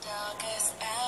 darkest hour.